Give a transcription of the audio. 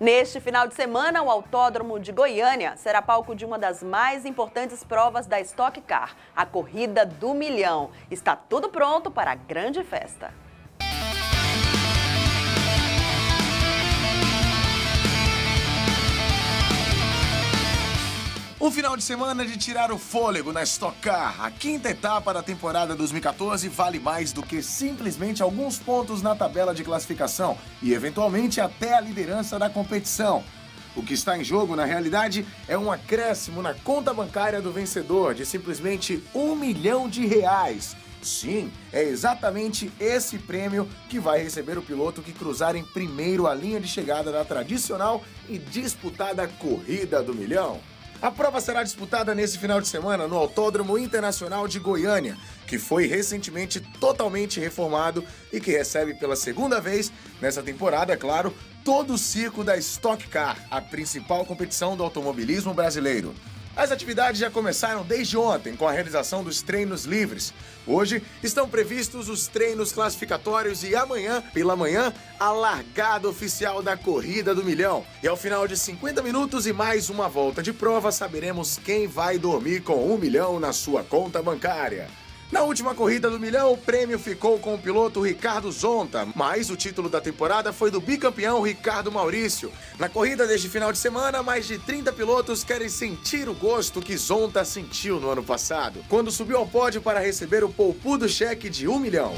Neste final de semana, o Autódromo de Goiânia será palco de uma das mais importantes provas da Stock Car, a Corrida do Milhão. Está tudo pronto para a grande festa. Final de semana de tirar o fôlego na Stock Car. A quinta etapa da temporada 2014 vale mais do que simplesmente alguns pontos na tabela de classificação e, eventualmente, até a liderança da competição. O que está em jogo, na realidade, é um acréscimo na conta bancária do vencedor de simplesmente um milhão de reais. Sim, é exatamente esse prêmio que vai receber o piloto que cruzar em primeiro a linha de chegada da tradicional e disputada Corrida do Milhão. A prova será disputada nesse final de semana no Autódromo Internacional de Goiânia, que foi recentemente totalmente reformado e que recebe pela segunda vez nessa temporada, é claro, todo o circo da Stock Car, a principal competição do automobilismo brasileiro. As atividades já começaram desde ontem com a realização dos treinos livres. Hoje estão previstos os treinos classificatórios e amanhã, pela manhã, a largada oficial da Corrida do Milhão. E ao final de 50 minutos e mais uma volta de prova, saberemos quem vai dormir com um milhão na sua conta bancária. Na última corrida do milhão, o prêmio ficou com o piloto Ricardo Zonta, mas o título da temporada foi do bicampeão Ricardo Maurício. Na corrida deste final de semana, mais de 30 pilotos querem sentir o gosto que Zonta sentiu no ano passado, quando subiu ao pódio para receber o poupudo cheque de um milhão.